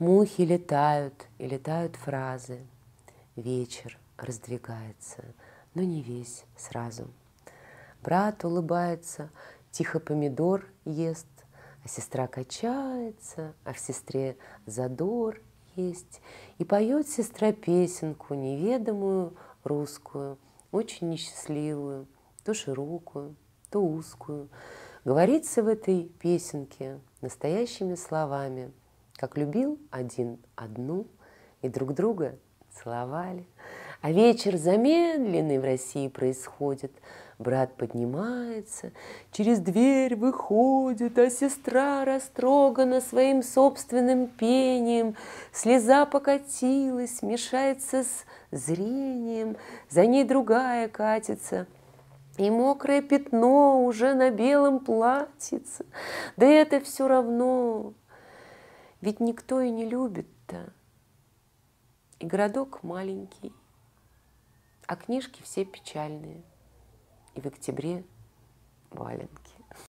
Мухи летают, и летают фразы. Вечер раздвигается, но не весь сразу. Брат улыбается, тихо помидор ест, а сестра качается, а в сестре задор есть. И поет сестра песенку неведомую русскую, очень несчастливую, то широкую, то узкую. Говорится в этой песенке настоящими словами, как любил один одну и друг друга целовали. А вечер замедленный в России происходит. Брат поднимается, через дверь выходит, а сестра растрогана своим собственным пением. Слеза покатилась, мешается с зрением, за ней другая катится – и мокрое пятно уже на белом платьице. Да это все равно, ведь никто и не любит-то. И городок маленький, а книжки все печальные. И в октябре валенки.